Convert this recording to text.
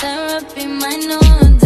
therapy might know